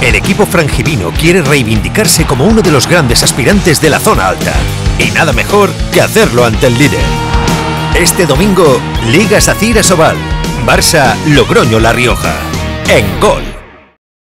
El equipo frangivino quiere reivindicarse como uno de los grandes aspirantes de la zona alta. Y nada mejor que hacerlo ante el líder. Este domingo, Liga Sacira Sobal, Barça Logroño La Rioja. En Gol.